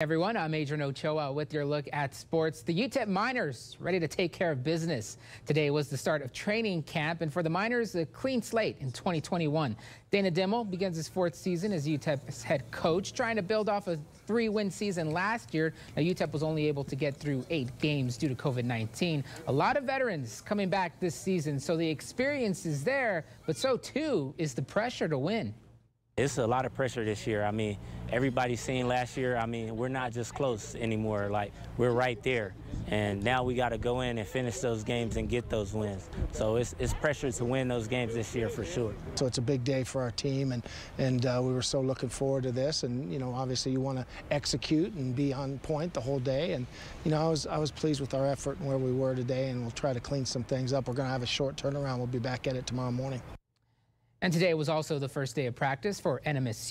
Everyone, I'm Adrian Ochoa with your look at sports. The UTEP Miners ready to take care of business. Today was the start of training camp, and for the Miners, a clean slate in 2021. Dana Dimel begins his fourth season as UTEP's head coach, trying to build off a three-win season last year. Now, UTEP was only able to get through eight games due to COVID-19. A lot of veterans coming back this season, so the experience is there, but so too is the pressure to win. It's a lot of pressure this year. I mean, everybody's seen last year. I mean, we're not just close anymore. Like, we're right there. And now we got to go in and finish those games and get those wins. So it's, it's pressure to win those games this year for sure. So it's a big day for our team, and, and uh, we were so looking forward to this. And, you know, obviously you want to execute and be on point the whole day. And, you know, I was, I was pleased with our effort and where we were today, and we'll try to clean some things up. We're going to have a short turnaround. We'll be back at it tomorrow morning. And today was also the first day of practice for NMSU.